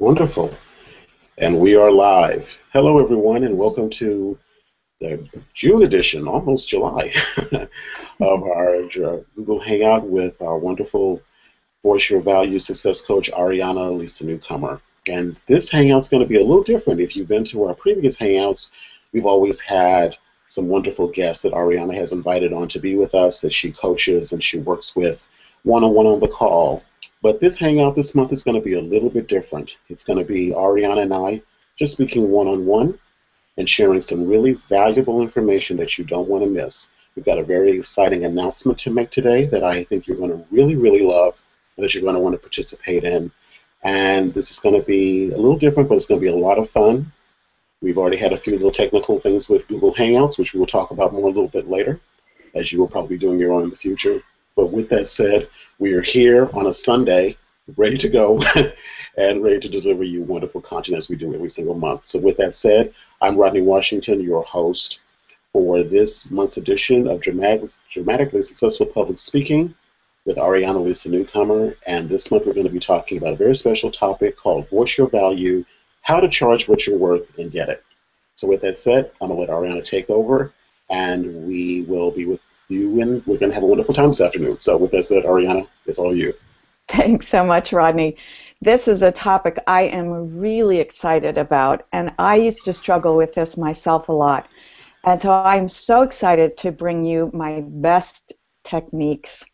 Wonderful. And we are live. Hello, everyone, and welcome to the June edition, almost July, of our Google Hangout with our wonderful Voice Your Value success coach, Ariana Lise Newcomer. And this Hangout's going to be a little different. If you've been to our previous Hangouts, we've always had some wonderful guests that Ariana has invited on to be with us that she coaches and she works with one on one on the call. But this hangout this month is going to be a little bit different. It's going to be Ariana and I just speaking one on one and sharing some really valuable information that you don't want to miss. We've got a very exciting announcement to make today that I think you're going to really, really love, that you're going to want to participate in. And this is going to be a little different, but it's going to be a lot of fun. We've already had a few little technical things with Google Hangouts, which we will talk about more a little bit later, as you will probably be doing your own in the future. But with that said, we are here on a Sunday, ready to go, and ready to deliver you wonderful content as we do every single month. So with that said, I'm Rodney Washington, your host for this month's edition of Dramatic, Dramatically Successful Public Speaking with Ariana Lise Newcomer. And this month we're going to be talking about a very special topic called Voice Your Value how to charge what you're worth and get it. So with that said, I'm going to let Ariana take over, and we will be with you, and we're going to have a wonderful time this afternoon. So with that said, Ariana, it's all you. Thanks so much, Rodney. This is a topic I am really excited about, and I used to struggle with this myself a lot. And so I'm so excited to bring you my best techniques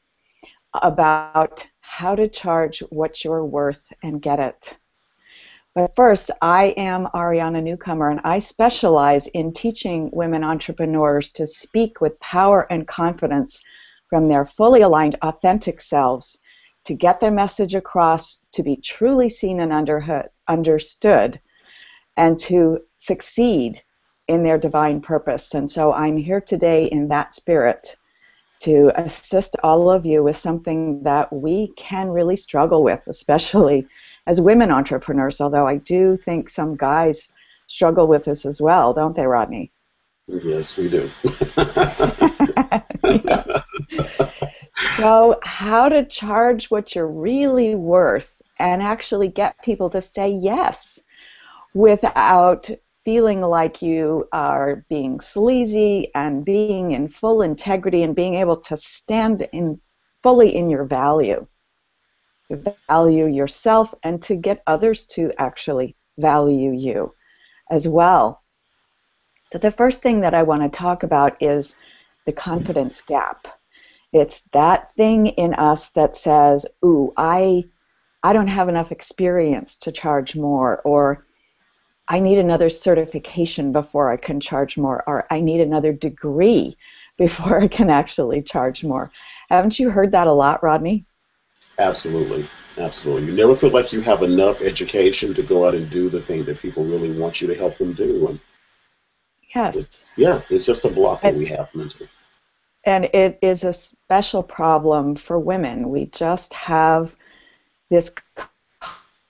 about how to charge what you're worth and get it. But first, I am Ariana Newcomer, and I specialize in teaching women entrepreneurs to speak with power and confidence from their fully aligned, authentic selves, to get their message across, to be truly seen and under, understood, and to succeed in their divine purpose. And so I'm here today in that spirit to assist all of you with something that we can really struggle with, especially as women entrepreneurs, although I do think some guys struggle with this as well, don't they, Rodney? Yes, we do. so, how to charge what you're really worth and actually get people to say yes without feeling like you are being sleazy and being in full integrity and being able to stand in fully in your value value yourself and to get others to actually value you as well. So, the first thing that I want to talk about is the confidence gap. It's that thing in us that says, Ooh, I, I don't have enough experience to charge more, or I need another certification before I can charge more, or I need another degree before I can actually charge more. Haven't you heard that a lot, Rodney? Absolutely. Absolutely. You never feel like you have enough education to go out and do the thing that people really want you to help them do. And yes. It's, yeah, it's just a block that we have mentally. And it is a special problem for women. We just have this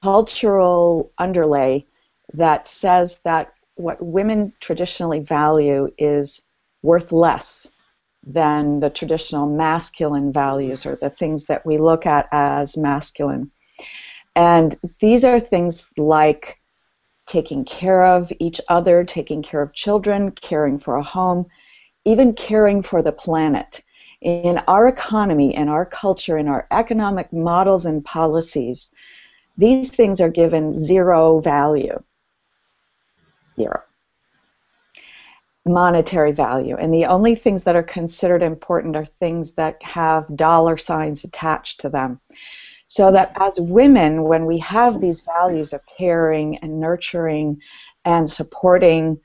cultural underlay that says that what women traditionally value is worth less than the traditional masculine values or the things that we look at as masculine. And these are things like taking care of each other, taking care of children, caring for a home, even caring for the planet. In our economy, in our culture, in our economic models and policies, these things are given zero value. Zero monetary value. And the only things that are considered important are things that have dollar signs attached to them. So that as women, when we have these values of caring and nurturing and supporting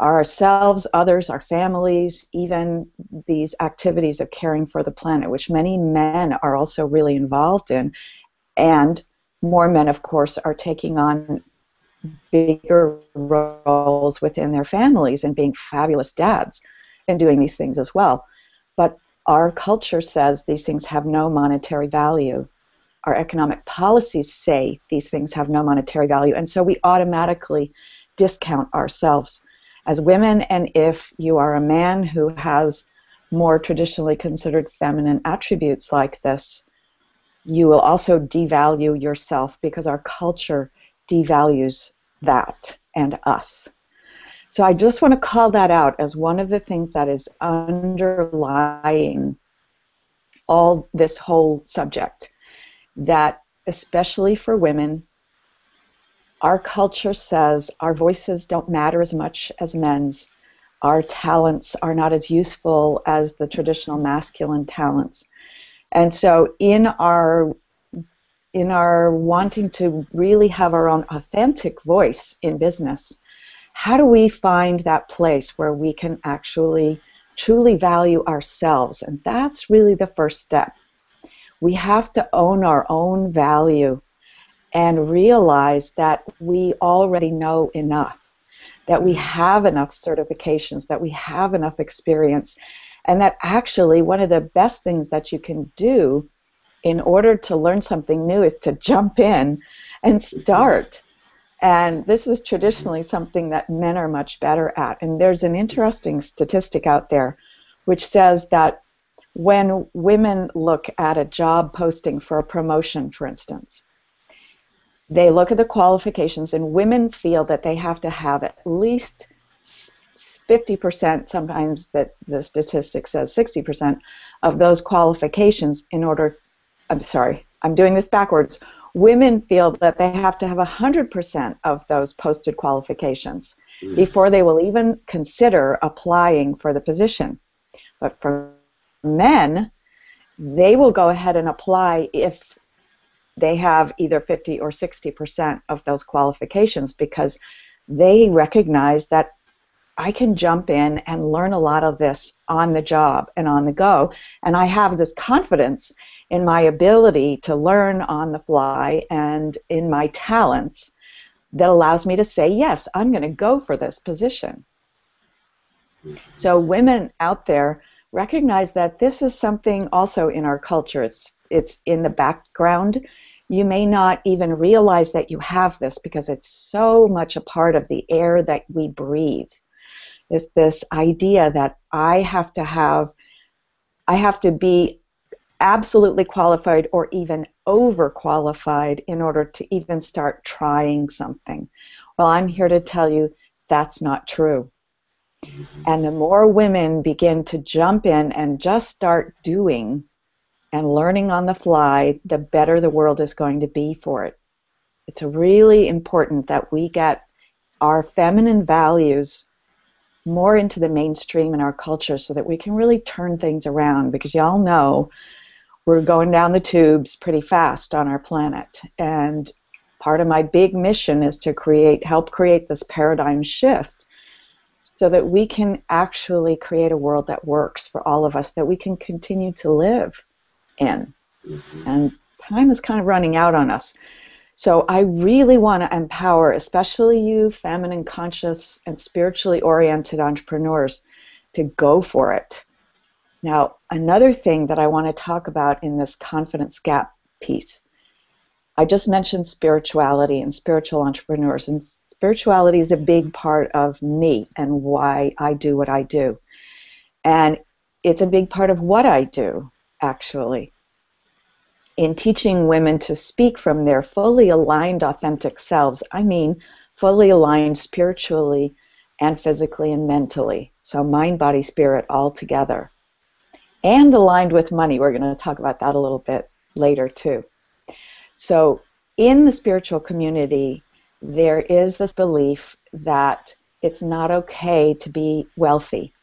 ourselves, others, our families, even these activities of caring for the planet, which many men are also really involved in, and more men, of course, are taking on bigger roles within their families and being fabulous dads and doing these things as well. But our culture says these things have no monetary value. Our economic policies say these things have no monetary value, and so we automatically discount ourselves as women. And if you are a man who has more traditionally considered feminine attributes like this, you will also devalue yourself because our culture devalues that and us. So I just want to call that out as one of the things that is underlying all this whole subject. That especially for women, our culture says our voices don't matter as much as men's. Our talents are not as useful as the traditional masculine talents. And so in our in our wanting to really have our own authentic voice in business, how do we find that place where we can actually truly value ourselves? And that's really the first step. We have to own our own value and realize that we already know enough, that we have enough certifications, that we have enough experience, and that actually one of the best things that you can do in order to learn something new is to jump in and start and this is traditionally something that men are much better at. And there's an interesting statistic out there which says that when women look at a job posting for a promotion, for instance, they look at the qualifications, and women feel that they have to have at least 50%, sometimes that the statistic says 60%, of those qualifications in order, I'm sorry, I'm doing this backwards, women feel that they have to have 100% of those posted qualifications mm. before they will even consider applying for the position. But for men, they will go ahead and apply if they have either 50 or 60% of those qualifications because they recognize that I can jump in and learn a lot of this on the job and on the go. And I have this confidence in my ability to learn on the fly and in my talents that allows me to say, yes, I'm going to go for this position. Mm-hmm. So, women out there recognize that this is something also in our culture. It's, it's in the background. You may not even realize that you have this because it's so much a part of the air that we breathe. Is this idea that I have to have, I have to be absolutely qualified or even overqualified in order to even start trying something. Well, I'm here to tell you that's not true. And the more women begin to jump in and just start doing and learning on the fly, the better the world is going to be for it. It's really important that we get our feminine values more into the mainstream in our culture so that we can really turn things around because y'all know we're going down the tubes pretty fast on our planet. And part of my big mission is to create, help create this paradigm shift so that we can actually create a world that works for all of us, that we can continue to live in. Mm-hmm. And time is kind of running out on us. So I really want to empower, especially you feminine conscious and spiritually oriented entrepreneurs, to go for it. Now, another thing that I want to talk about in this confidence gap piece, I just mentioned spirituality and spiritual entrepreneurs, and spirituality is a big part of me and why I do what I do. And it's a big part of what I do, actually. In teaching women to speak from their fully aligned, authentic selves, I mean fully aligned spiritually and physically and mentally. So, mind, body, spirit all together and aligned with money. We're going to talk about that a little bit later, too. So, in the spiritual community, there is this belief that it's not okay to be wealthy,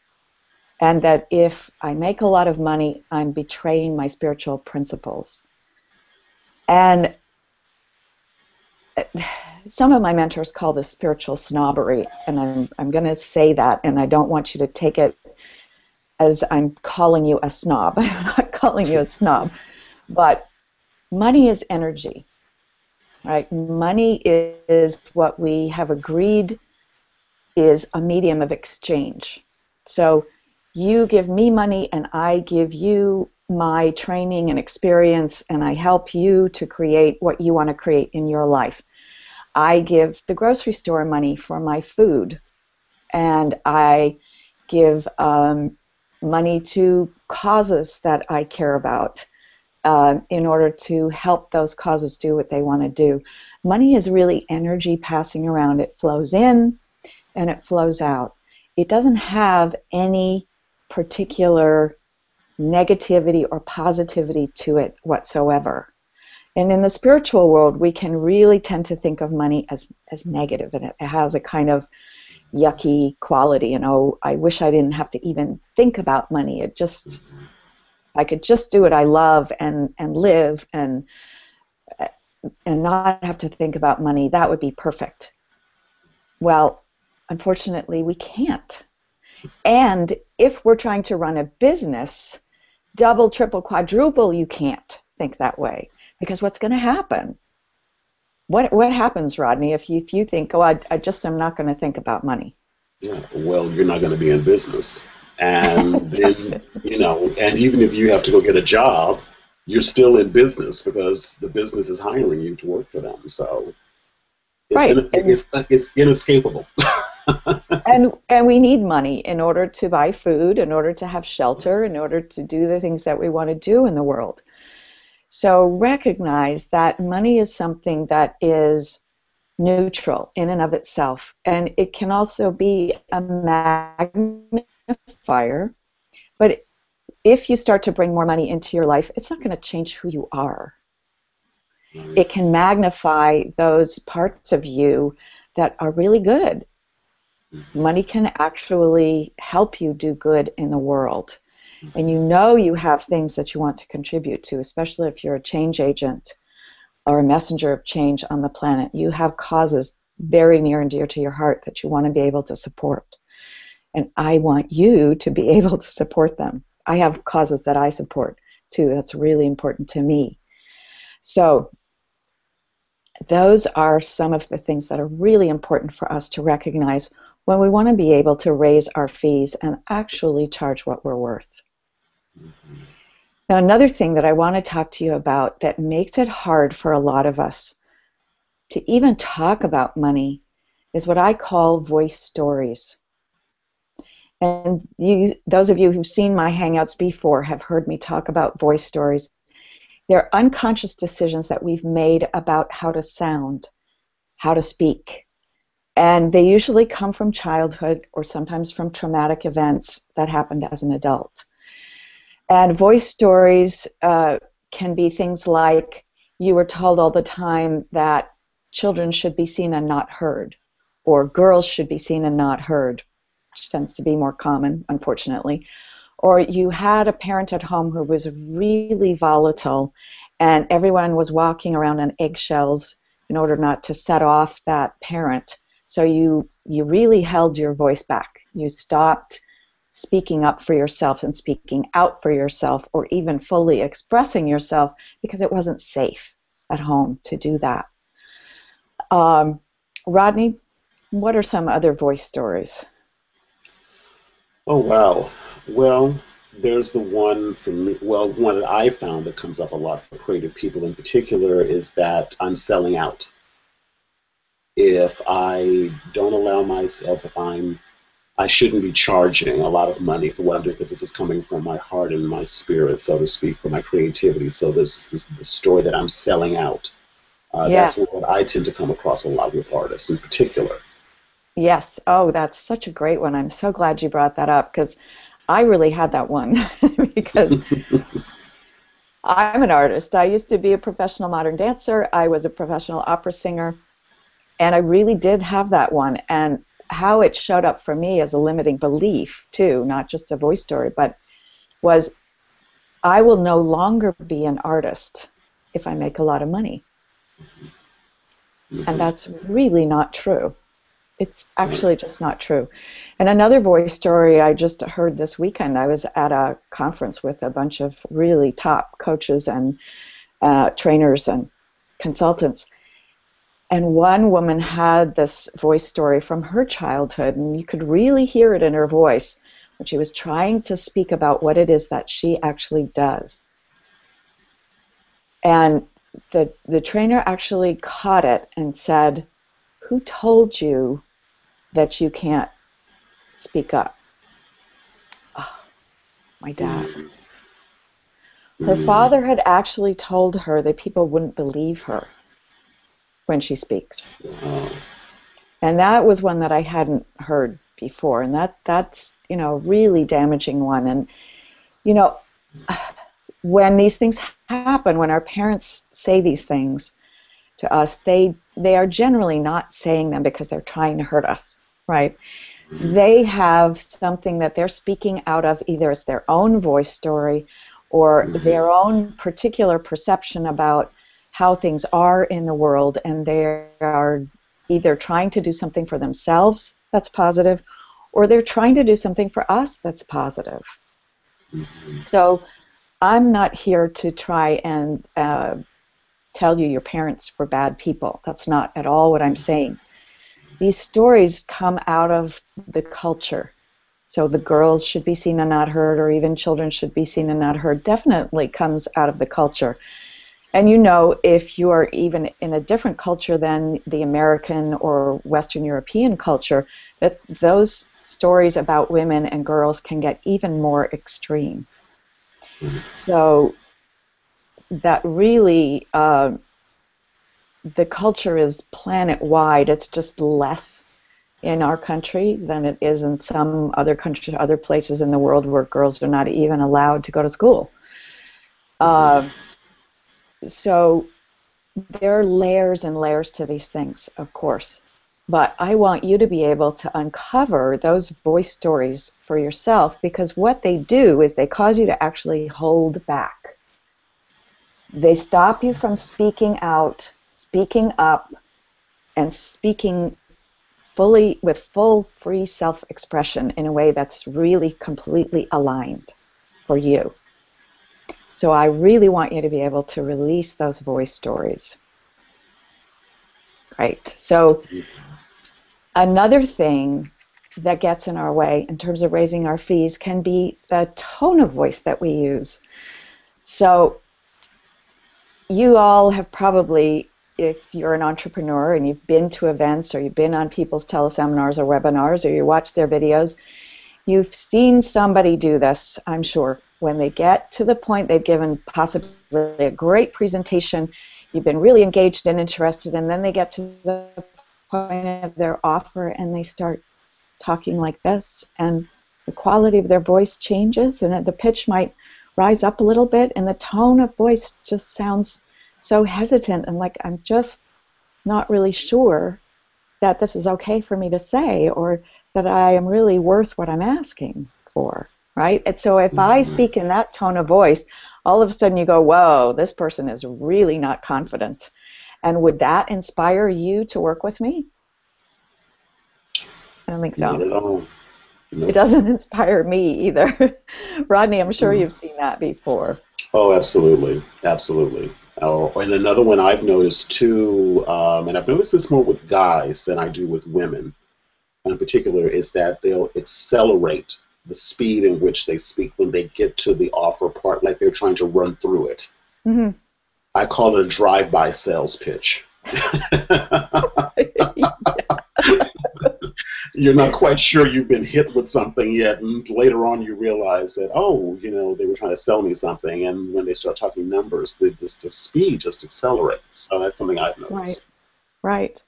and that if I make a lot of money, I'm betraying my spiritual principles. And some of my mentors call this spiritual snobbery, and I'm, I'm going to say that, and I don't want you to take it as I'm calling you a snob. I'm not calling you a snob, but money is energy, right? Money is what we have agreed is a medium of exchange. So you give me money and I give you my training and experience and I help you to create what you want to create in your life. I give the grocery store money for my food and I give um, money to causes that I care about uh, in order to help those causes do what they want to do. money is really energy passing around. It flows in and it flows out. It doesn't have any particular negativity or positivity to it whatsoever. And in the spiritual world, we can really tend to think of money as, as negative, and it has a kind of yucky quality. You know, I wish I didn't have to even think about money. It just, I could just do what I love and and live and and not have to think about money. That would be perfect. Well, unfortunately, we can't. And if we're trying to run a business, double, triple, quadruple, you can't think that way because what's going to happen? What what happens, Rodney, if you if you think, oh, I, I just am not going to think about money? Yeah, well, you're not going to be in business, and then you know, and even if you have to go get a job, you're still in business because the business is hiring you to work for them. So it's right. In, it's, it's inescapable. and and we need money in order to buy food, in order to have shelter, in order to do the things that we want to do in the world. So recognize that money is something that is neutral in and of itself, and it can also be a magnifier. But if you start to bring more money into your life, it's not going to change who you are. Mm-hmm. It can magnify those parts of you that are really good. Money can actually help you do good in the world and you know you have things that you want to contribute to, especially if you're a change agent or a messenger of change on the planet, you have causes very near and dear to your heart that you want to be able to support. And I want you to be able to support them. I have causes that I support too. That's really important to me. So, those are some of the things that are really important for us to recognize when we want to be able to raise our fees and actually charge what we're worth. Now, another thing that I want to talk to you about that makes it hard for a lot of us to even talk about money is what I call voice stories. And you, those of you who've seen my Hangouts before have heard me talk about voice stories. They're unconscious decisions that we've made about how to sound, how to speak. And they usually come from childhood or sometimes from traumatic events that happened as an adult. And voice stories uh, can be things like you were told all the time that children should be seen and not heard, or girls should be seen and not heard, which tends to be more common, unfortunately. Or you had a parent at home who was really volatile, and everyone was walking around on eggshells in order not to set off that parent. So you you really held your voice back. You stopped speaking up for yourself and speaking out for yourself or even fully expressing yourself because it wasn't safe at home to do that. Um, Rodney, what are some other voice stories? Oh, wow. Well, there's the one for me, well, one that I found that comes up a lot for creative people in particular is that I'm selling out. If I don't allow myself, if I'm I shouldn't be charging a lot of money for what I'm doing because this is coming from my heart and my spirit, so to speak, for my creativity. So this is the story that I'm selling out. Uh, yes. That's what I tend to come across a lot with artists in particular. Yes. Oh, that's such a great one. I'm so glad you brought that up because I really had that one because I'm an artist. I used to be a professional modern dancer. I was a professional opera singer, and I really did have that one. And how it showed up for me as a limiting belief too, not just a voice story, but was I will no longer be an artist if I make a lot of money. And that's really not true. It's actually just not true. And another voice story I just heard this weekend, I was at a conference with a bunch of really top coaches and uh, trainers and consultants. And one woman had this voice story from her childhood, and you could really hear it in her voice when she was trying to speak about what it is that she actually does. And the, the trainer actually caught it and said, Who told you that you can't speak up? Oh, my dad. Her father had actually told her that people wouldn't believe her when she speaks. And that was one that I hadn't heard before, and that that's you know really damaging one. And you know, when these things happen, when our parents say these things to us, they they are generally not saying them because they're trying to hurt us, right? They have something that they're speaking out of either it's their own voice story or their own particular perception about how things are in the world, and they are either trying to do something for themselves that's positive, or they're trying to do something for us that's positive. So I'm not here to try and uh, tell you your parents were bad people. That's not at all what I'm saying. These stories come out of the culture. So the girls should be seen and not heard, or even children should be seen and not heard, definitely comes out of the culture. And you know, if you are even in a different culture than the American or Western European culture, that those stories about women and girls can get even more extreme. So that really, uh, the culture is planet wide. It's just less in our country than it is in some other countries, other places in the world where girls are not even allowed to go to school. Uh, so there are layers and layers to these things, of course. But I want you to be able to uncover those voice stories for yourself because what they do is they cause you to actually hold back. They stop you from speaking out, speaking up, and speaking fully with full free self-expression in a way that's really completely aligned for you. So I really want you to be able to release those voice stories. Right. So another thing that gets in our way in terms of raising our fees can be the tone of voice that we use. So you all have probably if you're an entrepreneur and you've been to events or you've been on people's teleseminars or webinars or you watch their videos, you've seen somebody do this, I'm sure. When they get to the point they've given possibly a great presentation, you've been really engaged and interested, and then they get to the point of their offer and they start talking like this, and the quality of their voice changes, and the pitch might rise up a little bit, and the tone of voice just sounds so hesitant. And like I'm just not really sure that this is okay for me to say or that I am really worth what I'm asking for right? And so if I mm-hmm. speak in that tone of voice, all of a sudden you go, whoa, this person is really not confident. And would that inspire you to work with me? I don't think so. No. It doesn't inspire me either. Rodney, I'm sure mm. you've seen that before. Oh, absolutely. Absolutely. Oh, and another one I've noticed too, um, and I've noticed this more with guys than I do with women in particular, is that they'll accelerate the speed in which they speak when they get to the offer part, like they're trying to run through it. Mm-hmm. I call it a drive-by sales pitch. You're not quite sure you've been hit with something yet, and later on you realize that, oh, you know, they were trying to sell me something, and when they start talking numbers, the, the, the speed just accelerates. So that's something I've noticed. Right. Right.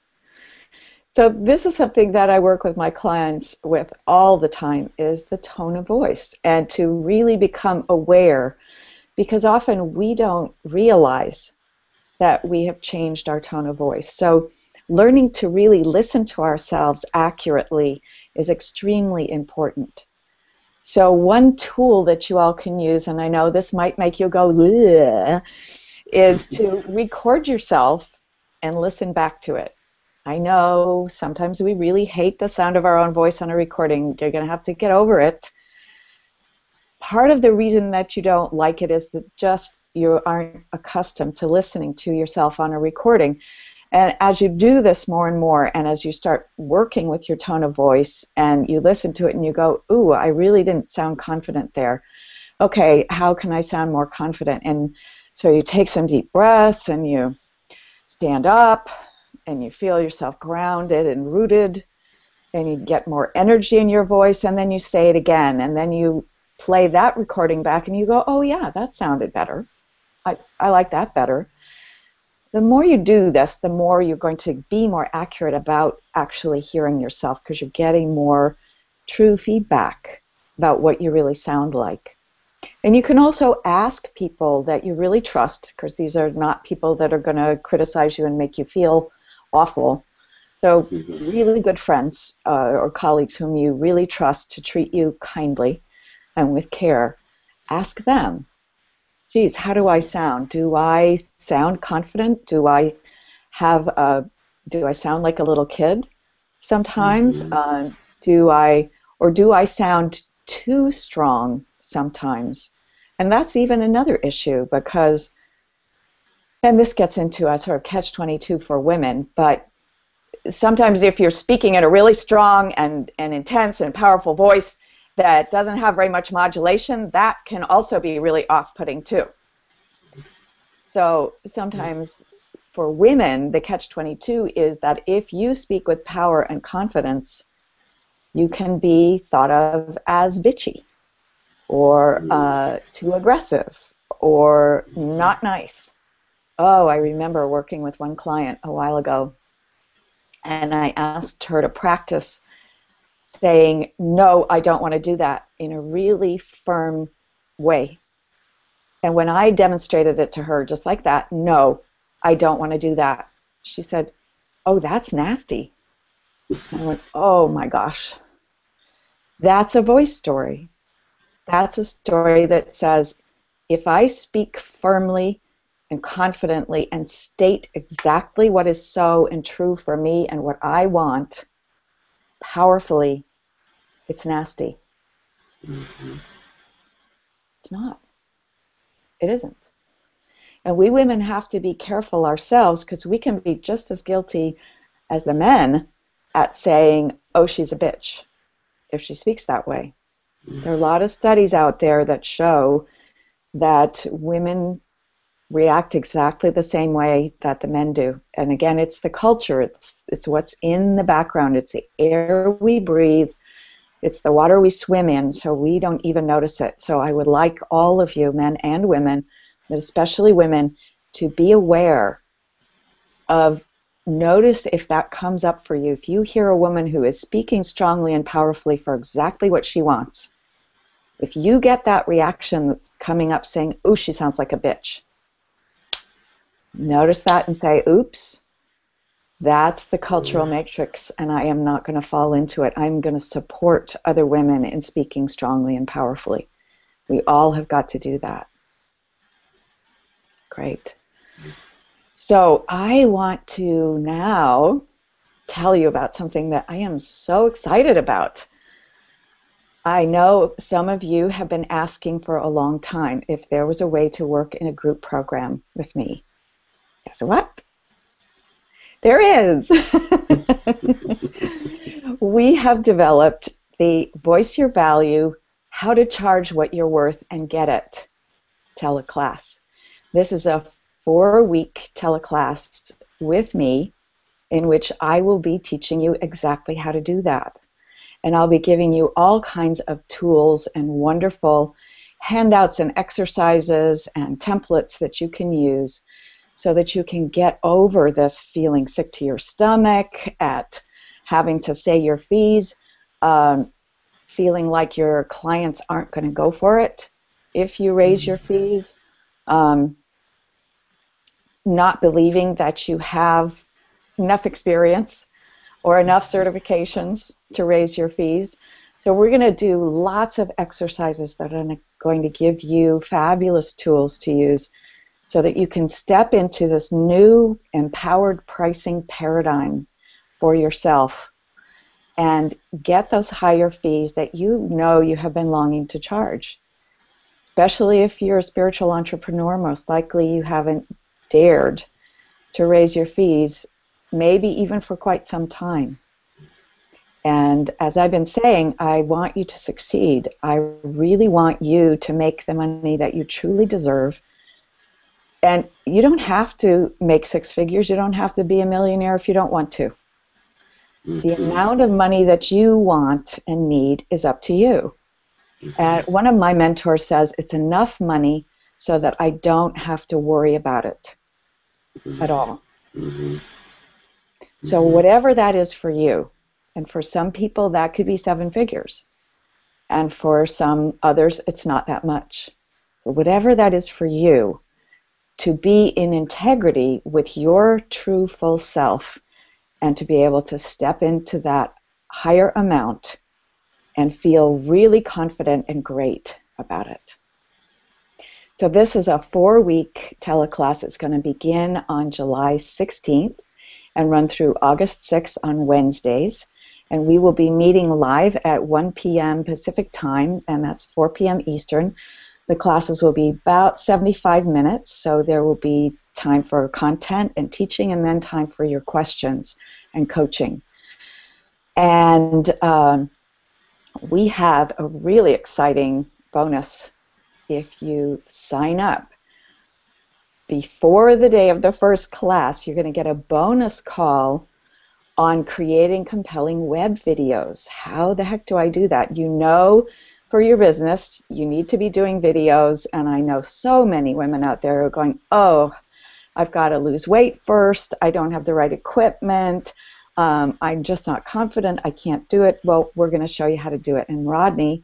So this is something that I work with my clients with all the time is the tone of voice and to really become aware because often we don't realize that we have changed our tone of voice. So learning to really listen to ourselves accurately is extremely important. So one tool that you all can use, and I know this might make you go, is to record yourself and listen back to it. I know sometimes we really hate the sound of our own voice on a recording. You're going to have to get over it. Part of the reason that you don't like it is that just you aren't accustomed to listening to yourself on a recording. And as you do this more and more, and as you start working with your tone of voice and you listen to it and you go, Ooh, I really didn't sound confident there. Okay, how can I sound more confident? And so you take some deep breaths and you stand up and you feel yourself grounded and rooted and you get more energy in your voice and then you say it again and then you play that recording back and you go oh yeah that sounded better i, I like that better the more you do this, the more you're going to be more accurate about actually hearing yourself because you're getting more true feedback about what you really sound like. And you can also ask people that you really trust, because these are not people that are going to criticize you and make you feel awful. So, mm-hmm. really good friends uh, or colleagues whom you really trust to treat you kindly and with care, ask them, geez, how do I sound? Do I sound confident? Do I have a, do I sound like a little kid sometimes? Mm-hmm. Uh, do I, or do I sound too strong sometimes? And that's even another issue because, and this gets into a sort of catch 22 for women, but sometimes if you're speaking in a really strong and, and intense and powerful voice that doesn't have very much modulation, that can also be really off-putting too. So sometimes for women, the catch-22 is that if you speak with power and confidence, you can be thought of as bitchy or uh, too aggressive or not nice. Oh, I remember working with one client a while ago and I asked her to practice saying, No, I don't want to do that in a really firm way. And when I demonstrated it to her just like that, No, I don't want to do that, she said, Oh, that's nasty. I went, Oh my gosh. That's a voice story. That's a story that says, if I speak firmly and confidently and state exactly what is so and true for me and what I want powerfully, it's nasty. Mm-hmm. It's not. It isn't. And we women have to be careful ourselves because we can be just as guilty as the men at saying, oh, she's a bitch, if she speaks that way. Mm-hmm. There are a lot of studies out there that show that women react exactly the same way that the men do. And again, it's the culture, it's, it's what's in the background, it's the air we breathe, it's the water we swim in, so we don't even notice it. So I would like all of you, men and women, but especially women, to be aware of notice if that comes up for you. If you hear a woman who is speaking strongly and powerfully for exactly what she wants, if you get that reaction coming up saying, Oh, she sounds like a bitch," notice that and say, oops, that's the cultural mm. matrix, and I am not going to fall into it. I'm going to support other women in speaking strongly and powerfully. We all have got to do that. Great. So I want to now tell you about something that I am so excited about. I know some of you have been asking for a long time if there was a way to work in a group program with me. Guess what? There is. we have developed the Voice Your Value, How to Charge What You're Worth and Get It teleclass. This is a four week teleclass with me in which I will be teaching you exactly how to do that. And I'll be giving you all kinds of tools and wonderful handouts and exercises and templates that you can use so that you can get over this feeling sick to your stomach, at having to say your fees, um, feeling like your clients aren't going to go for it if you raise your fees, um, not believing that you have enough experience or enough certifications to raise your fees. So we're going to do lots of exercises that are going to give you fabulous tools to use so that you can step into this new empowered pricing paradigm for yourself and get those higher fees that you know you have been longing to charge. Especially if you're a spiritual entrepreneur, most likely you haven't dared to raise your fees, maybe even for quite some time. And as I've been saying, I want you to succeed. I really want you to make the money that you truly deserve and you don't have to make six figures. You don't have to be a millionaire if you don't want to. Mm-hmm. The amount of money that you want and need is up to you. Mm-hmm. And one of my mentors says it's enough money so that I don't have to worry about it. mm-hmm. at all. Mm-hmm. So, whatever that is for you, and for some people that could be seven figures, and for some others it's not that much. So, whatever that is for you, to be in integrity with your true full self and to be able to step into that higher amount and feel really confident and great about it. So, this is a four week teleclass. It's going to begin on July 16th and run through August 6th on Wednesdays. And we will be meeting live at 1 p.m. Pacific time, and that's 4 p.m. Eastern. The classes will be about 75 minutes, so there will be time for content and teaching, and then time for your questions and coaching. And um, we have a really exciting bonus if you sign up before the day of the first class, you're going to get a bonus call on creating compelling web videos. How the heck do I do that? You know, for your business, you need to be doing videos, and I know so many women out there are going, oh, I've got to lose weight first, I don't have the right equipment, um, I'm just not confident, I can't do it. Well, we're going to show you how to do it. And Rodney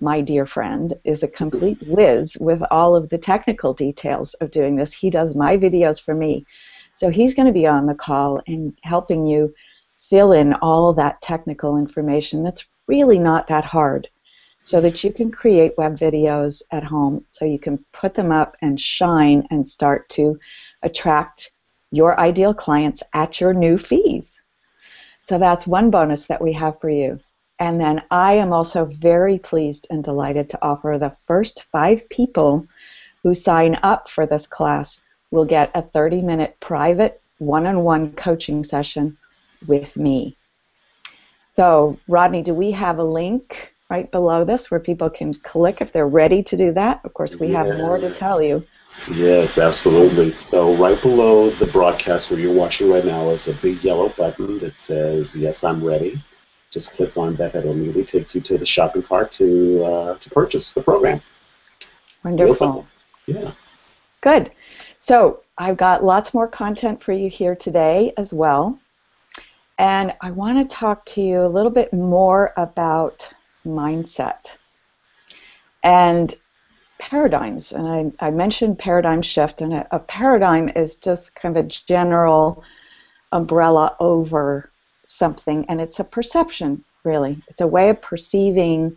my dear friend, is a complete whiz with all of the technical details of doing this. He does my videos for me. So he's going to be on the call and helping you fill in all that technical information that's really not that hard so that you can create web videos at home so you can put them up and shine and start to attract your ideal clients at your new fees. So that's one bonus that we have for you. And then I am also very pleased and delighted to offer the first five people who sign up for this class will get a 30 minute private one on one coaching session with me. So, Rodney, do we have a link right below this where people can click if they're ready to do that? Of course, we yeah. have more to tell you. Yes, absolutely. So, right below the broadcast where you're watching right now is a big yellow button that says, Yes, I'm ready just click on that. That'll immediately take you to the shopping cart to uh, to purchase the program. Wonderful. Yeah. Good. So I've got lots more content for you here today as well. And I want to talk to you a little bit more about mindset and paradigms. And I, I mentioned paradigm shift, and a, a paradigm is just kind of a general umbrella over something, and it's a perception, really. It's a way of perceiving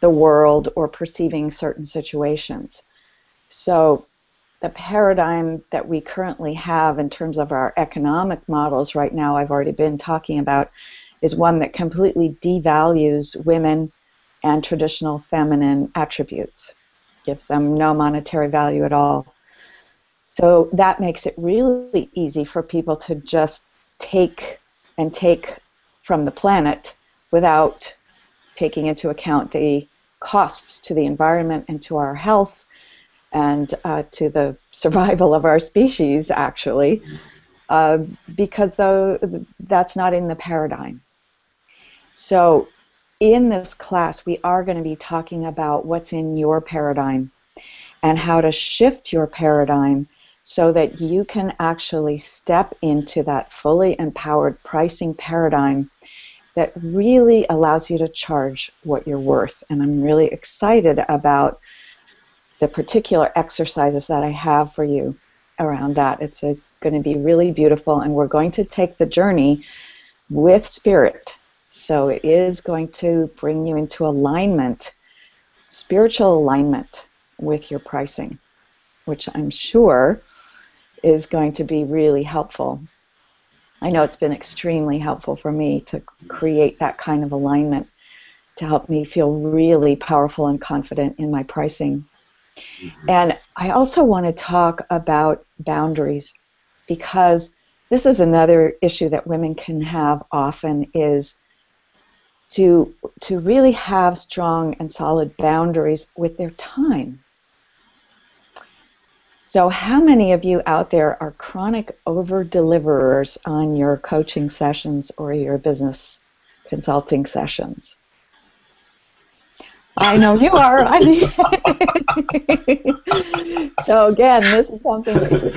the world or perceiving certain situations. So, the paradigm that we currently have in terms of our economic models right now, I've already been talking about, is one that completely devalues women and traditional feminine attributes, gives them no monetary value at all. So that makes it really easy for people to just take and take from the planet without taking into account the costs to the environment and to our health and uh, to the survival of our species, actually, uh, because though that's not in the paradigm. So, in this class, we are going to be talking about what's in your paradigm and how to shift your paradigm so that you can actually step into that fully empowered pricing paradigm that really allows you to charge what you're worth. And I'm really excited about the particular exercises that I have for you around that. It's going to be really beautiful, and we're going to take the journey with spirit. So it is going to bring you into alignment, spiritual alignment with your pricing, which I'm sure is going to be really helpful. I know it's been extremely helpful for me to create that kind of alignment to help me feel really powerful and confident in my pricing. Mm-hmm. And I also want to talk about boundaries because this is another issue that women can have often is to to really have strong and solid boundaries with their time so, how many of you out there are chronic over deliverers on your coaching sessions or your business consulting sessions? I know you are. I mean, so again, this is something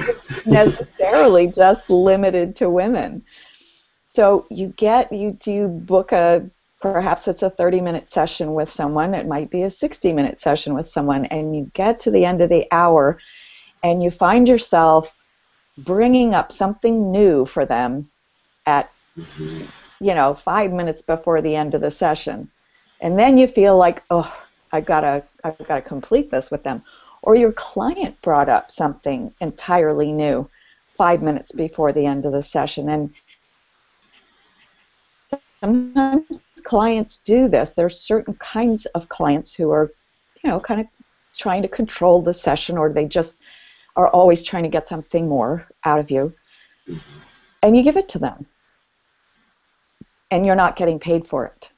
necessarily just limited to women. So you get you do book a perhaps it's a 30 minute session with someone. It might be a 60 minute session with someone, and you get to the end of the hour, and you find yourself bringing up something new for them at you know five minutes before the end of the session and then you feel like oh i've got to i've got to complete this with them or your client brought up something entirely new five minutes before the end of the session and sometimes clients do this. There's certain kinds of clients who are you know kind of trying to control the session or they just are always trying to get something more out of you. And you give it to them. And you're not getting paid for it.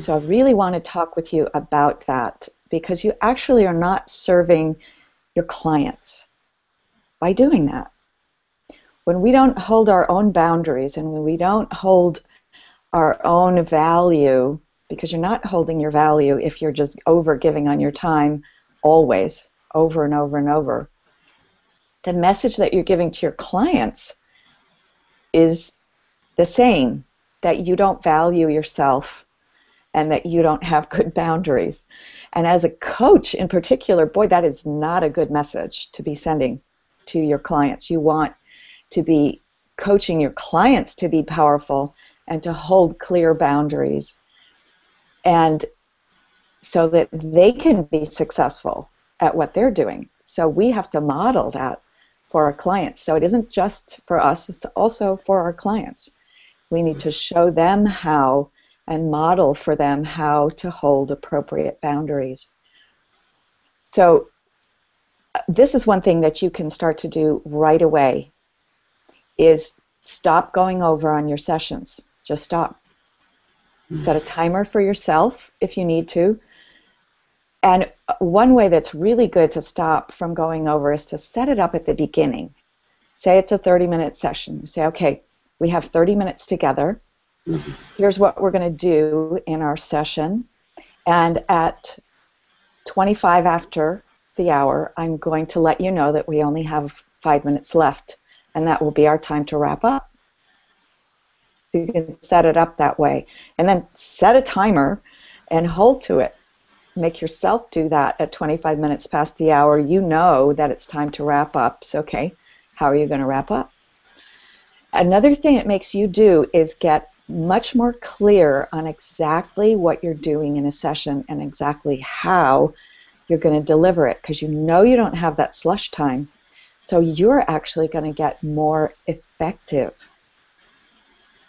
So I really want to talk with you about that because you actually are not serving your clients by doing that. When we don't hold our own boundaries and when we don't hold our own value, because you're not holding your value if you're just over giving on your time always, over and over and over, the message that you're giving to your clients is the same that you don't value yourself and that you don't have good boundaries. And as a coach in particular, boy, that is not a good message to be sending to your clients. You want to be coaching your clients to be powerful and to hold clear boundaries and so that they can be successful at what they're doing. So we have to model that for our clients. So it isn't just for us, it's also for our clients. We need to show them how and model for them how to hold appropriate boundaries. So, uh, this is one thing that you can start to do right away is stop going over on your sessions. Just stop. Hmm. Set a timer for yourself if you need to. And one way that's really good to stop from going over is to set it up at the beginning. Say it's a 30 minute session. You say, okay, we have 30 minutes together. Mm-hmm. Here's what we're going to do in our session. And at 25 after the hour, I'm going to let you know that we only have five minutes left, and that will be our time to wrap up. So you can set it up that way. And then set a timer and hold to it. Make yourself do that at 25 minutes past the hour. You know that it's time to wrap up. So, okay, how are you going to wrap up? Another thing it makes you do is get much more clear on exactly what you're doing in a session and exactly how you're going to deliver it because you know you don't have that slush time. So you're actually going to get more effective.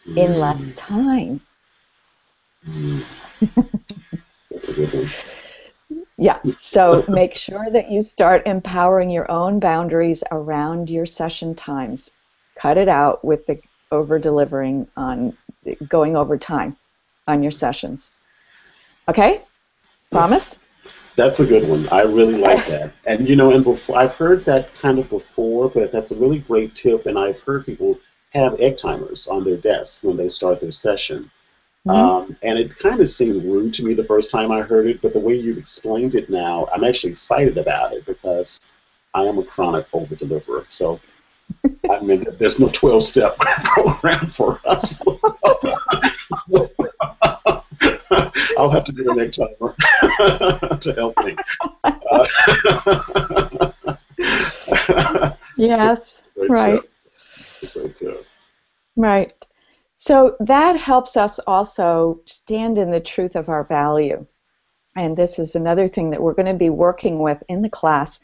In less mm. time. Mm. That's a good one. Yeah, so make sure that you start empowering your own boundaries around your session times. Cut it out with the over delivering on going over time on your sessions. Okay? Promise? That's a good one. I really like that. And you know, and before I've heard that kind of before, but that's a really great tip. And I've heard people have egg timers on their desks when they start their session. Mm-hmm. Um, and it kind of seemed rude to me the first time I heard it, but the way you've explained it now, I'm actually excited about it because I am a chronic over deliverer. So I mean, there's no 12 step program for us. I'll have to do a next timer to help me. yes, right. Right. So that helps us also stand in the truth of our value. And this is another thing that we're going to be working with in the class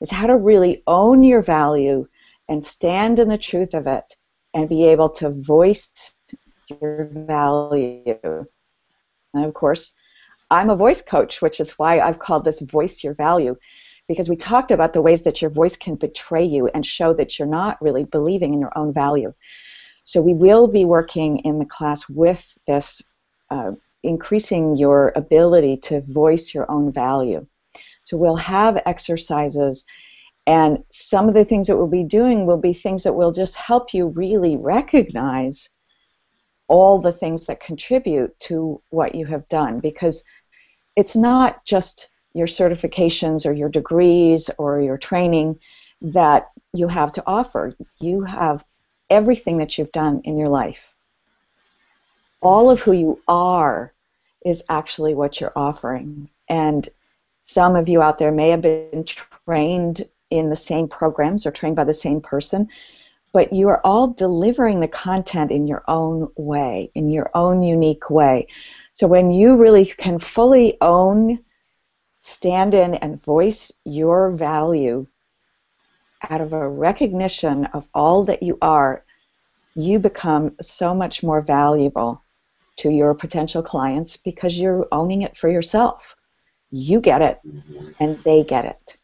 is how to really own your value and stand in the truth of it and be able to voice your value. And of course, I'm a voice coach, which is why I've called this Voice Your Value, because we talked about the ways that your voice can betray you and show that you're not really believing in your own value. So we will be working in the class with this, uh, increasing your ability to voice your own value. So we'll have exercises and some of the things that we'll be doing will be things that will just help you really recognize all the things that contribute to what you have done. Because it's not just your certifications or your degrees or your training that you have to offer. You have everything that you've done in your life. All of who you are is actually what you're offering. And some of you out there may have been trained in the same programs or trained by the same person, but you are all delivering the content in your own way, in your own unique way. So when you really can fully own, stand in, and voice your value out of a recognition of all that you are, you become so much more valuable to your potential clients because you're owning it for yourself. You get it, mm-hmm. and they get it.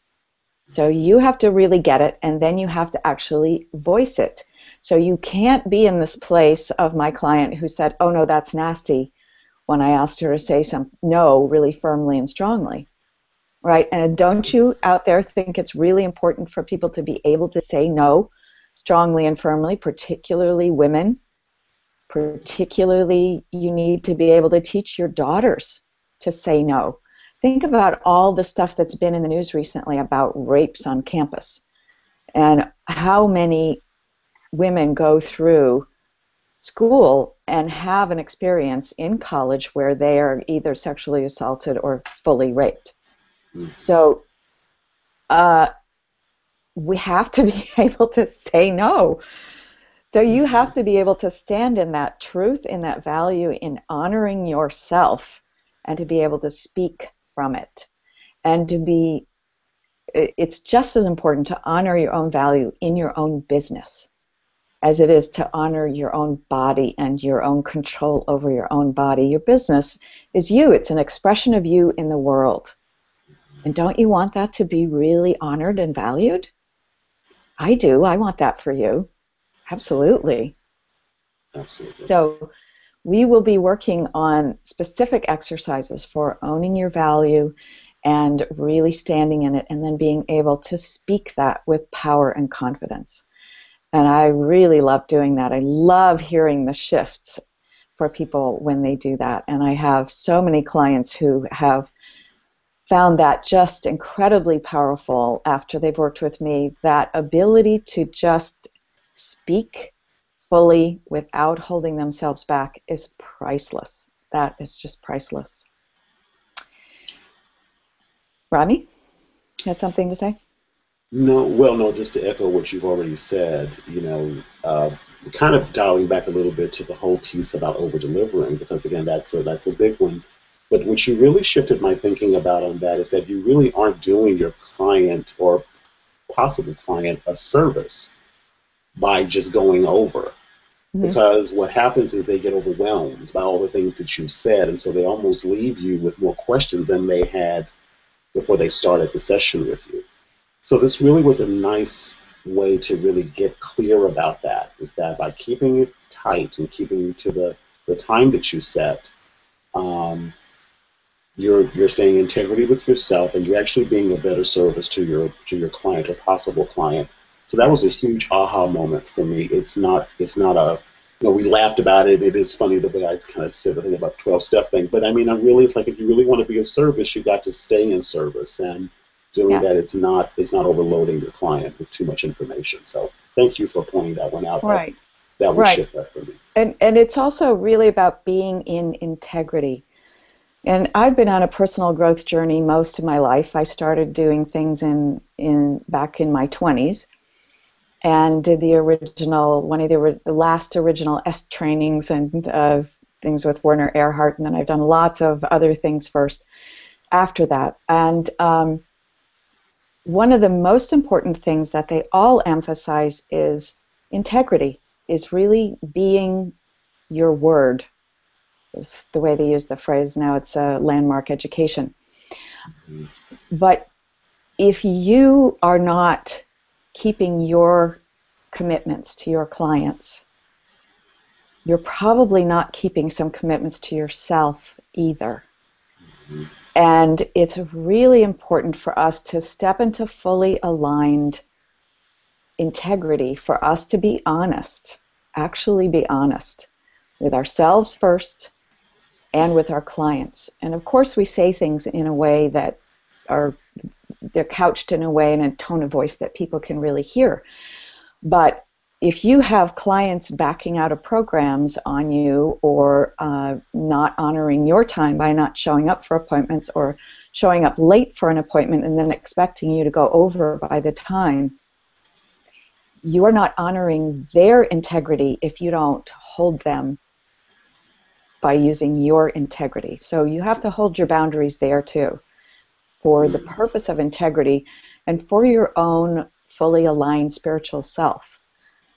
So you have to really get it, and then you have to actually voice it. So you can't be in this place of my client who said, "Oh no, that's nasty," when I asked her to say some no really firmly and strongly. Right? And don't you out there think it's really important for people to be able to say no strongly and firmly, particularly women? Particularly, you need to be able to teach your daughters to say no. Think about all the stuff that's been in the news recently about rapes on campus and how many women go through school and have an experience in college where they are either sexually assaulted or fully raped. Mm. So uh, we have to be able to say no. So you have to be able to stand in that truth, in that value, in honoring yourself, and to be able to speak from it. And to be, it's just as important to honor your own value in your own business as it is to honor your own body and your own control over your own body. Your business is you, it's an expression of you in the world. And don't you want that to be really honored and valued? I do. I want that for you. Absolutely. Absolutely. So we will be working on specific exercises for owning your value and really standing in it and then being able to speak that with power and confidence. And I really love doing that. I love hearing the shifts for people when they do that. And I have so many clients who have found that just incredibly powerful after they've worked with me that ability to just speak fully without holding themselves back is priceless. That is just priceless. Rodney, had something to say? No, well, no, just to echo what you've already said, you know, uh, kind of dialing back a little bit to the whole piece about over delivering, because again, that's a, that's a big one. But what you really shifted my thinking about on that is that you really aren't doing your client or possible client a service by just going over. Mm-hmm. Because what happens is they get overwhelmed by all the things that you've said, and so they almost leave you with more questions than they had before they started the session with you. So this really was a nice way to really get clear about that, is that by keeping it tight and keeping to the, the time that you set, um, you're you're staying integrity with yourself and you're actually being a better service to your to your client or possible client so that was a huge aha moment for me. It's not it's not a you know, we laughed about it. It is funny the way I kind of said the thing about 12 step thing. But I mean, I really, it's like if you really want to be of service, you got to stay in service and doing yes. that. It's not, it's not overloading your client with too much information. So thank you for pointing that one out. Right. That, that would right. shift that for me. And, and it's also really about being in integrity. And I've been on a personal growth journey most of my life. I started doing things in, in back in my 20s and did the original one of the, the last original est trainings and uh, things with Werner Erhard, and then I've done lots of other things first after that. And um, one of the most important things that they all emphasize is integrity, is really being your word. Is the way they use the phrase now. It's a Landmark Education. Mm-hmm. But if you are not keeping your commitments to your clients, you're probably not keeping some commitments to yourself either. Mm-hmm. And it's really important for us to step into fully aligned integrity, for us to be honest, actually be honest with ourselves first, and with our clients. And of course, we say things in a way that are they're couched in a way and a tone of voice that people can really hear. But if you have clients backing out of programs on you or uh, not honoring your time by not showing up for appointments or showing up late for an appointment and then expecting you to go over by the time, you are not honoring their integrity if you don't hold them by using your integrity. So you have to hold your boundaries there too for the mm. purpose of integrity and for your own fully aligned spiritual self.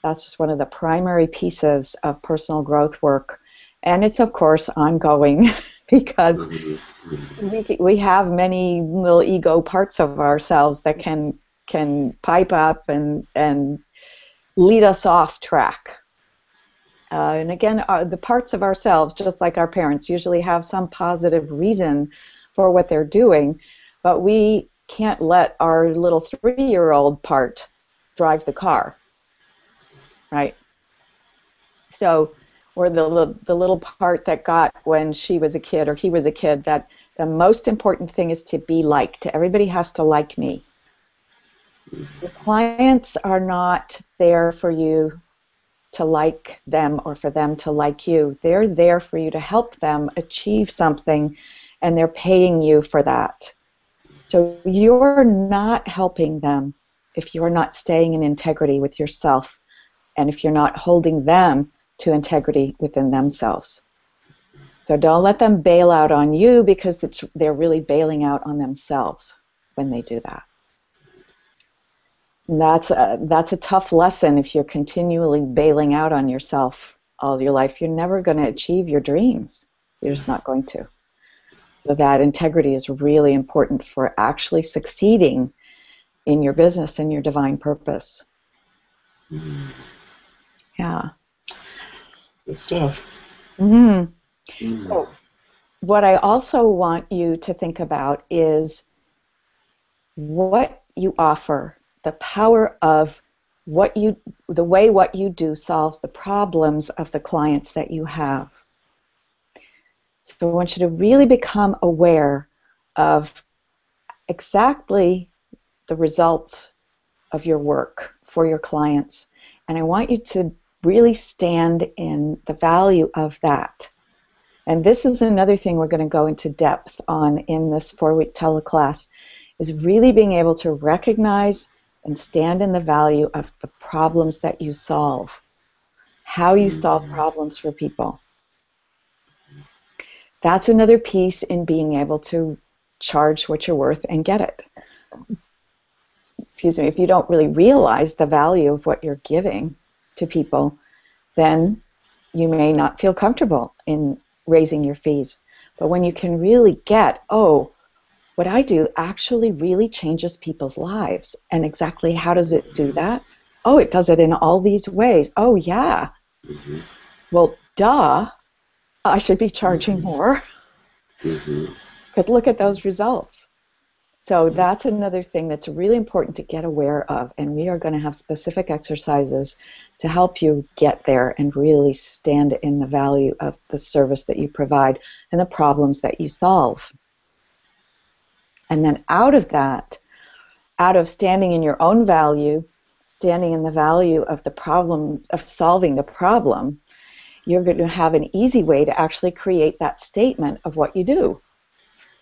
That's just one of the primary pieces of personal growth work. And it's, of course, ongoing because mm-hmm. we, we have many little ego parts of ourselves that can can pipe up and, and lead us off track. Uh, and again, uh, the parts of ourselves, just like our parents, usually have some positive reason for what they're doing, but we can't let our little three year old part drive the car. Right? So, or the, the little part that got when she was a kid or he was a kid, that the most important thing is to be liked. Everybody has to like me. Your clients are not there for you to like them or for them to like you. They're there for you to help them achieve something, and they're paying you for that. So you're not helping them if you're not staying in integrity with yourself and if you're not holding them to integrity within themselves. So don't let them bail out on you because they're really bailing out on themselves when they do that. That's a, that's a tough lesson if you're continually bailing out on yourself all your life. You're never going to achieve your dreams. You're just not going to. So that integrity is really important for actually succeeding in your business and your divine purpose. Mm. Yeah. Good stuff. Mm-hmm. Mm. So, what I also want you to think about is what you offer, the power of what you, the way what you do solves the problems of the clients that you have. So I want you to really become aware of exactly the results of your work for your clients. And I want you to really stand in the value of that. And this is another thing we're going to go into depth on in this four-week teleclass, is really being able to recognize and stand in the value of the problems that you solve, how you mm. solve problems for people that's another piece in being able to charge what you're worth and get it. Excuse me, if you don't really realize the value of what you're giving to people, then you may not feel comfortable in raising your fees. But when you can really get, oh, what I do actually really changes people's lives. And exactly how does it do that? Oh, it does it in all these ways. Oh, yeah. Mm-hmm. Well, duh. I should be charging mm-hmm. more. Because mm-hmm. look at those results. So that's another thing that's really important to get aware of, and we are going to have specific exercises to help you get there and really stand in the value of the service that you provide and the problems that you solve. And then out of that, out of standing in your own value, standing in the value of the problem, of solving the problem, you're going to have an easy way to actually create that statement of what you do.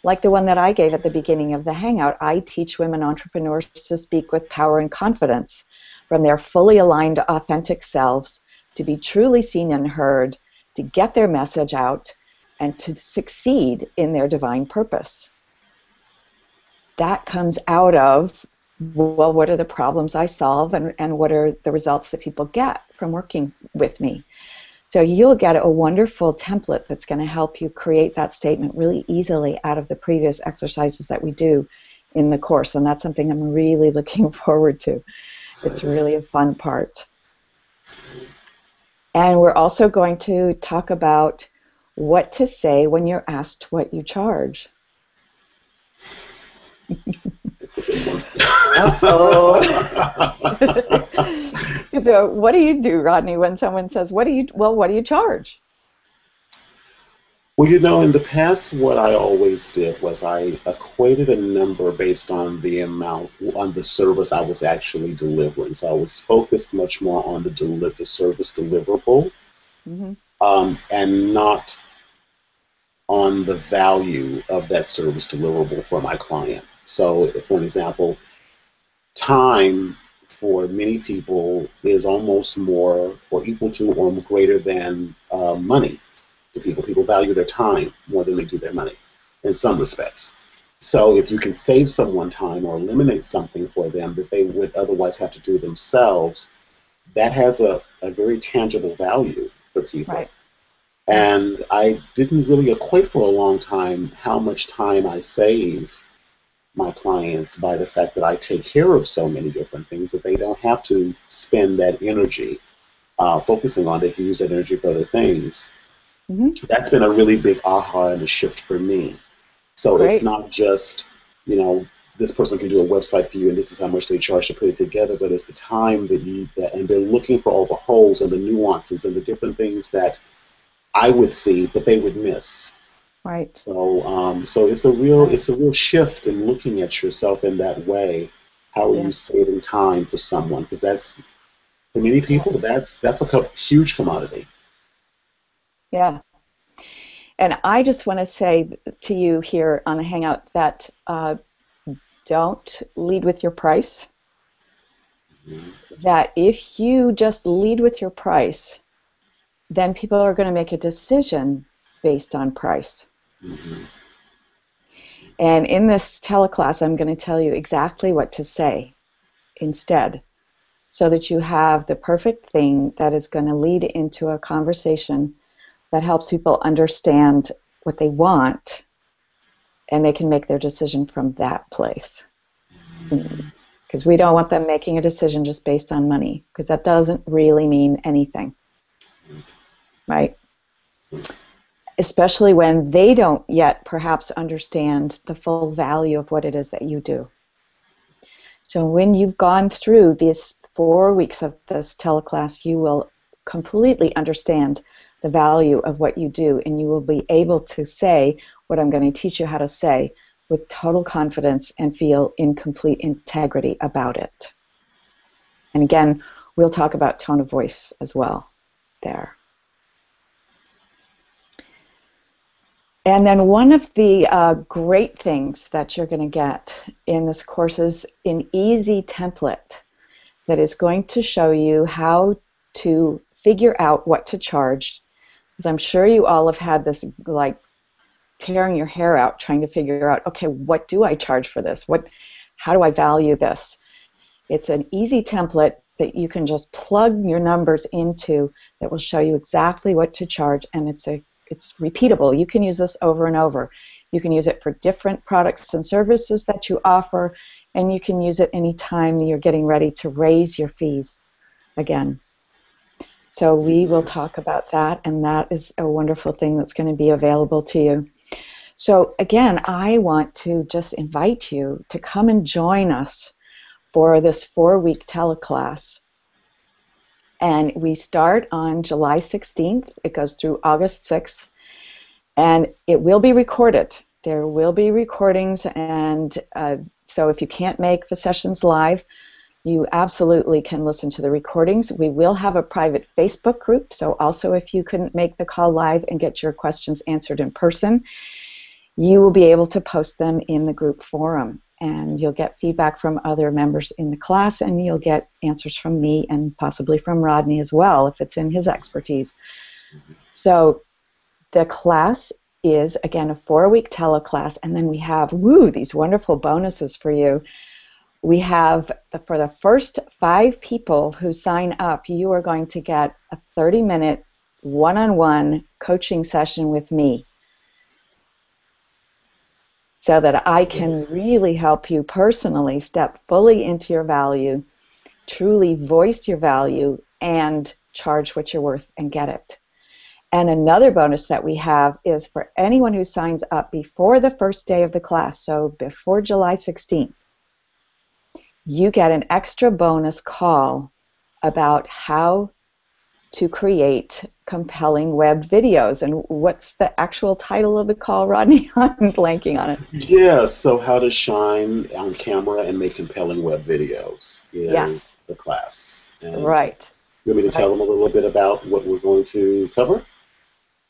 Like the one that I gave at the beginning of the Hangout, I teach women entrepreneurs to speak with power and confidence from their fully aligned, authentic selves, to be truly seen and heard, to get their message out, and to succeed in their divine purpose. That comes out of, well, what are the problems I solve and, and what are the results that people get from working with me? So you'll get a wonderful template that's going to help you create that statement really easily out of the previous exercises that we do in the course. And that's something I'm really looking forward to. It's really a fun part. And we're also going to talk about what to say when you're asked what you charge. so what do you do, Rodney, when someone says, "What do you?" Well, what do you charge? Well, you know, in the past, what I always did was I equated a number based on the amount, on the service I was actually delivering. So I was focused much more on the, deli- the service deliverable mm-hmm. um, and not on the value of that service deliverable for my client. So, for an example, time for many people is almost more or equal to or greater than uh, money to people. People value their time more than they do their money in some respects. So if you can save someone time or eliminate something for them that they would otherwise have to do themselves, that has a, a very tangible value for people. Right. And I didn't really equate for a long time how much time I save my clients by the fact that I take care of so many different things that they don't have to spend that energy uh, focusing on. They can use that energy for other things. Mm-hmm. That's been a really big aha and a shift for me. So Great. it's not just, you know, this person can do a website for you and this is how much they charge to put it together, but it's the time that you, that, and they're looking for all the holes and the nuances and the different things that I would see, but they would miss. Right. So, um, so it's a real, it's a real shift in looking at yourself in that way. How are yeah. you saving time for someone? Because that's, for many people, that's that's a huge commodity. Yeah. And I just want to say to you here on the Hangout that uh, don't lead with your price. Mm-hmm. That if you just lead with your price, then people are going to make a decision based on price. Mm-hmm. And in this teleclass, I'm going to tell you exactly what to say instead so that you have the perfect thing that is going to lead into a conversation that helps people understand what they want and they can make their decision from that place. Because we don't want them making a decision just based on money, because that doesn't really mean anything. Right? Especially when they don't yet perhaps understand the full value of what it is that you do. So when you've gone through these four weeks of this teleclass, you will completely understand the value of what you do, and you will be able to say what I'm going to teach you how to say with total confidence and feel in complete integrity about it. And again, we'll talk about tone of voice as well there. And then one of the uh, great things that you're going to get in this course is an easy template that is going to show you how to figure out what to charge because I'm sure you all have had this like tearing your hair out trying to figure out, okay, what do I charge for this? What, how do I value this? It's an easy template that you can just plug your numbers into that will show you exactly what to charge, and it's a it's repeatable. You can use this over and over. You can use it for different products and services that you offer, and you can use it any time you're getting ready to raise your fees again. So we will talk about that, and that is a wonderful thing that's going to be available to you. So again, I want to just invite you to come and join us for this four-week teleclass. And we start on July 16th. It goes through August 6th. And it will be recorded. There will be recordings. And uh, so if you can't make the sessions live, you absolutely can listen to the recordings. We will have a private Facebook group, so also if you couldn't make the call live and get your questions answered in person, you will be able to post them in the group forum. And you'll get feedback from other members in the class, and you'll get answers from me and possibly from Rodney as well if it's in his expertise. So the class is, again, a four week teleclass, and then we have, woo, these wonderful bonuses for you we have the, for the first five people who sign up, you are going to get a 30 minute one on one coaching session with me so that I can really help you personally step fully into your value, truly voice your value, and charge what you're worth and get it. And another bonus that we have is for anyone who signs up before the first day of the class, so before July 16th you get an extra bonus call about how to create compelling web videos. And what's the actual title of the call, Rodney? I'm blanking on it. Yeah, so how to shine on camera and make compelling web videos is yes. the class. And right. You want me to tell them a little bit about what we're going to cover?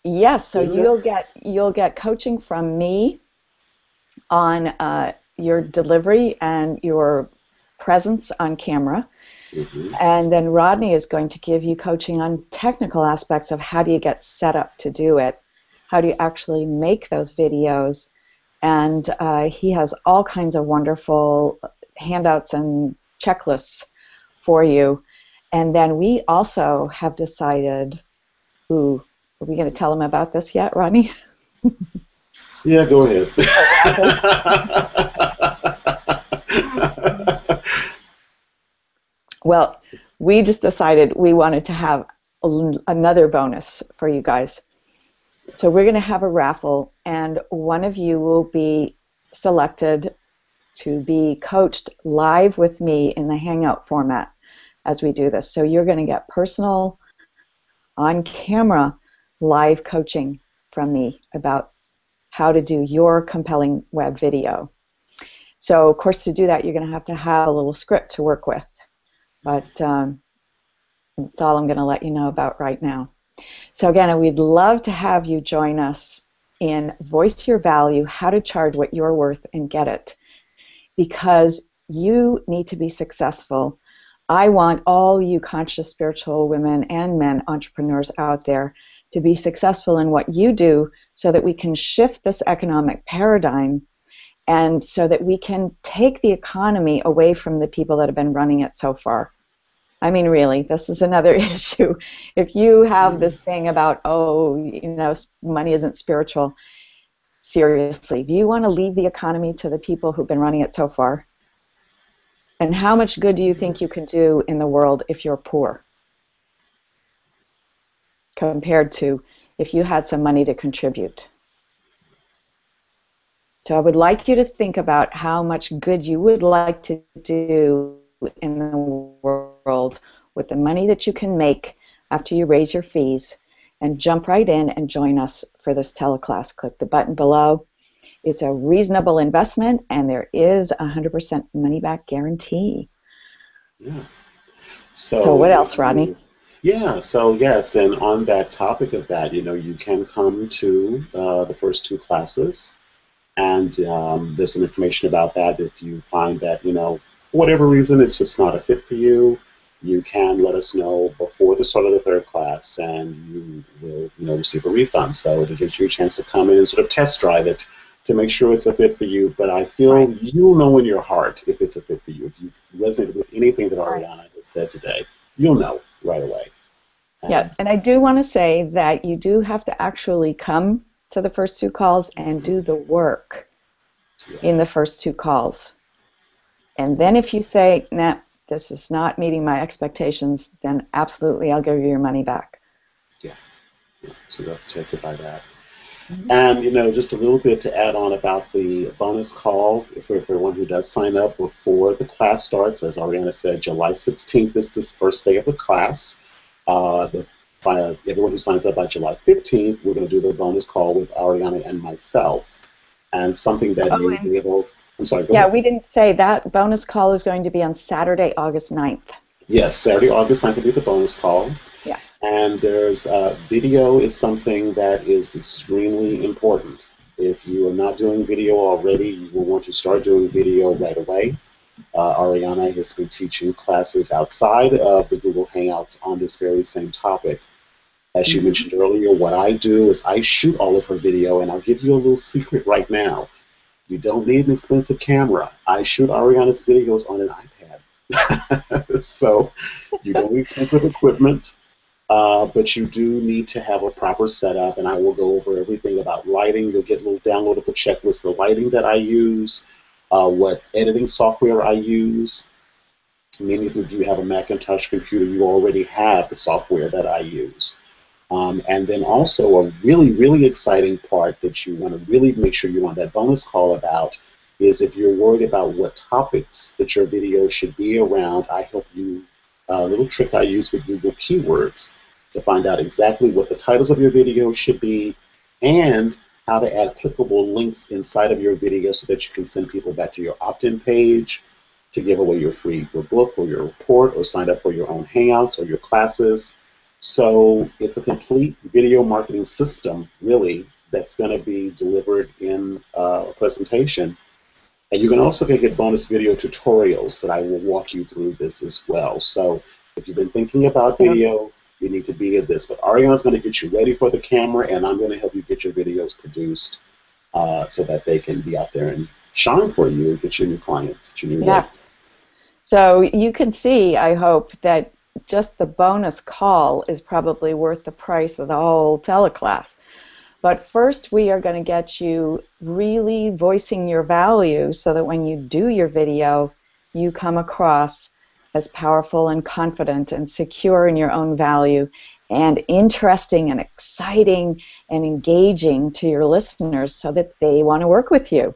Yes, so you'll get you'll get coaching from me on uh, your delivery and your presence on camera. Mm-hmm. And then Rodney is going to give you coaching on technical aspects of how do you get set up to do it, how do you actually make those videos, and uh, he has all kinds of wonderful handouts and checklists for you. And then we also have decided, ooh, are we going to tell him about this yet, Rodney? yeah, go ahead. Well, we just decided we wanted to have another bonus for you guys. So we're going to have a raffle, and one of you will be selected to be coached live with me in the Hangout format as we do this. So you're going to get personal, on camera, live coaching from me about how to do your compelling web video. So, of course, to do that, you're going to have to have a little script to work with. But um, that's all I'm going to let you know about right now. So again, we'd love to have you join us in Voice Your Value, how to charge what you're worth and get it. Because you need to be successful. I want all you conscious spiritual women and men entrepreneurs out there to be successful in what you do so that we can shift this economic paradigm and so that we can take the economy away from the people that have been running it so far. I mean, really, this is another issue. If you have mm. this thing about, oh, you know, money isn't spiritual, seriously, do you want to leave the economy to the people who've been running it so far? And how much good do you think you can do in the world if you're poor? Compared to if you had some money to contribute. So I would like you to think about how much good you would like to do in the world with the money that you can make after you raise your fees and jump right in and join us for this teleclass. Click the button below. It's a reasonable investment and there is a 100% money back guarantee. Yeah. So, so what else, Rodney? Yeah, so yes, and on that topic of that, you know, you can come to uh, the first two classes, and um, there's some information about that if you find that, you know, for whatever reason it's just not a fit for you, you can let us know before the start of the third class, and you will you know receive a refund. So it gives you a chance to come in and sort of test drive it to make sure it's a fit for you. But I feel right. you'll know in your heart if it's a fit for you. If you've resonated with anything that Ariana right. has said today, you'll know right away. And yeah, and I do want to say that you do have to actually come to the first two calls and do the work yeah. in the first two calls. And then if you say, nah, this is not meeting my expectations, then absolutely I'll give you your money back. Yeah. yeah. So you have to take it by that. Mm-hmm. And, you know, just a little bit to add on about the bonus call for, for everyone who does sign up before the class starts. As Ariana said, July 16th is the first day of the class. Uh, the, by, uh, everyone who signs up by July 15th, we're going to do the bonus call with Ariana and myself. And something that oh, you'll be able I'm sorry. yeah, ahead. we didn't say that bonus call is going to be on Saturday, August 9th. Yes, Saturday, August 9th will be the bonus call. Yeah. And there's uh, video is something that is extremely important. If you are not doing video already, you will want to start doing video right away. Uh, Ariana has been teaching classes outside of the Google Hangouts on this very same topic. As you mm-hmm. mentioned earlier, what I do is I shoot all of her video, and I'll give you a little secret right now. You don't need an expensive camera. I shoot Ariana's videos on an iPad. so you don't need expensive equipment, uh, but you do need to have a proper setup, and I will go over everything about lighting. You'll get a little downloadable checklist, the lighting that I use, uh, what editing software I use. Many of you have a Macintosh computer, you already have the software that I use. Um, and then also a really, really exciting part that you want to really make sure you're on that bonus call about is if you're worried about what topics that your video should be around, I help you, a little trick I use with Google Keywords to find out exactly what the titles of your video should be and how to add clickable links inside of your video so that you can send people back to your opt-in page to give away your free book or your report or sign up for your own hangouts or your classes. So it's a complete video marketing system, really, that's going to be delivered in a presentation. And you can also get bonus video tutorials that I will walk you through this as well. So if you've been thinking about video, you need to be in this. But Ariana's going to get you ready for the camera, and I'm going to help you get your videos produced uh, so that they can be out there and shine for you and get your new clients, get your new yes. Work. So you can see, I hope, that just the bonus call is probably worth the price of the whole teleclass. But first, we are going to get you really voicing your value so that when you do your video, you come across as powerful and confident and secure in your own value and interesting and exciting and engaging to your listeners so that they want to work with you.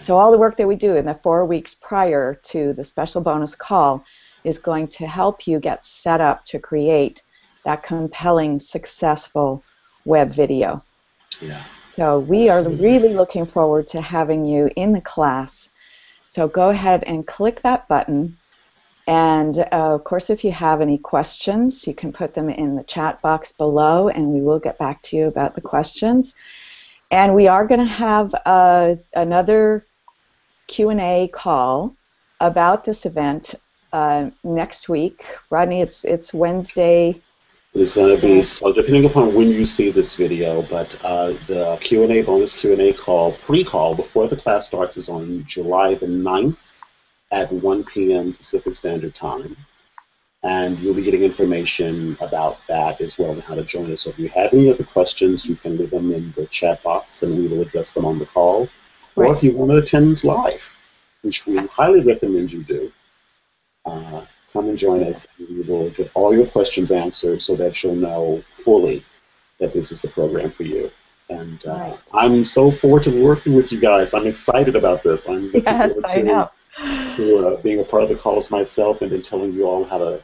So, all the work that we do in the four weeks prior to the special bonus call is going to help you get set up to create that compelling, successful web video. Yeah. So, we are really looking forward to having you in the class. So, go ahead and click that button and uh, of course, if you have any questions, you can put them in the chat box below, and we will get back to you about the questions. And we are going to have uh, another Q&A call about this event uh, next week. Rodney, it's it's Wednesday. It's going to be so depending upon when you see this video, but uh, the Q&A bonus Q&A call pre-call before the class starts is on July the 9th at 1 p.m. Pacific Standard Time. And you'll be getting information about that as well and how to join us. So if you have any other questions, you can leave them in the chat box and we will address them on the call. Right. Or if you want to attend live, which we highly recommend you do, uh, come and join us. And we will get all your questions answered so that you'll know fully that this is the program for you. And uh, right. I'm so forward to working with you guys. I'm excited about this. I'm looking yes, forward to to uh, being a part of the calls myself and then telling you all how to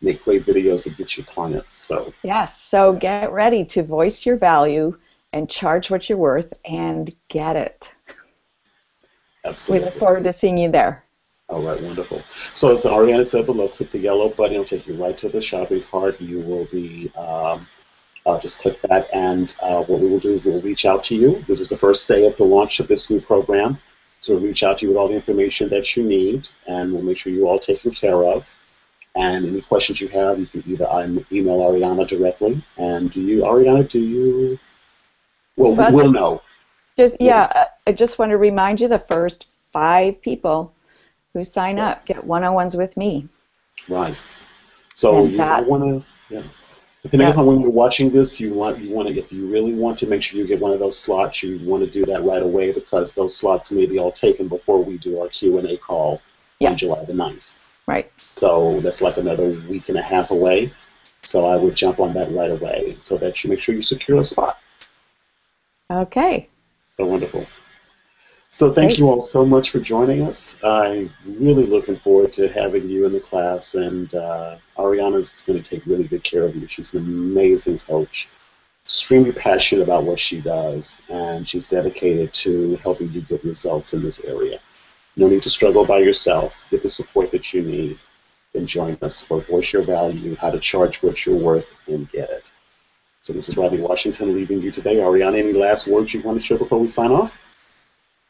make great videos that get you clients. So yes, so get ready to voice your value and charge what you're worth and get it. Absolutely. We look forward to seeing you there. All right, wonderful. So as Ariana said below, click the yellow button. It'll take you right to the shopping cart. You will be um, uh, just click that, and uh, what we will do is we'll reach out to you. This is the first day of the launch of this new program. So we'll reach out to you with all the information that you need, and we'll make sure you're all taken care of. And any questions you have, you can either email Ariana directly. And do you, Ariana, do you? Well, well we'll just, know. Just yeah, I just want to remind you the first five people who sign up get one-on-ones with me. Right. So and you want to. Yeah. Depending yeah. on when you're watching this, you want you want to if you really want to make sure you get one of those slots, you want to do that right away because those slots may be all taken before we do our Q and A call yes. on July the 9th. Right. So that's like another week and a half away. So I would jump on that right away so that you make sure you secure a spot. Okay. So wonderful. So thank Great. you all so much for joining us. I'm really looking forward to having you in the class, and uh, Ariana's going to take really good care of you. She's an amazing coach, extremely passionate about what she does, and she's dedicated to helping you get results in this area. No need to struggle by yourself. Get the support that you need, and join us for Voice Your Value, how to charge what you're worth, and get it. So this is Rodney Washington leaving you today. Ariana, any last words you want to share before we sign off?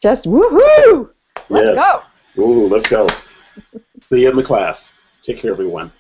Just woohoo! Let's yes. go. Ooh, let's go. See you in the class. Take care, everyone.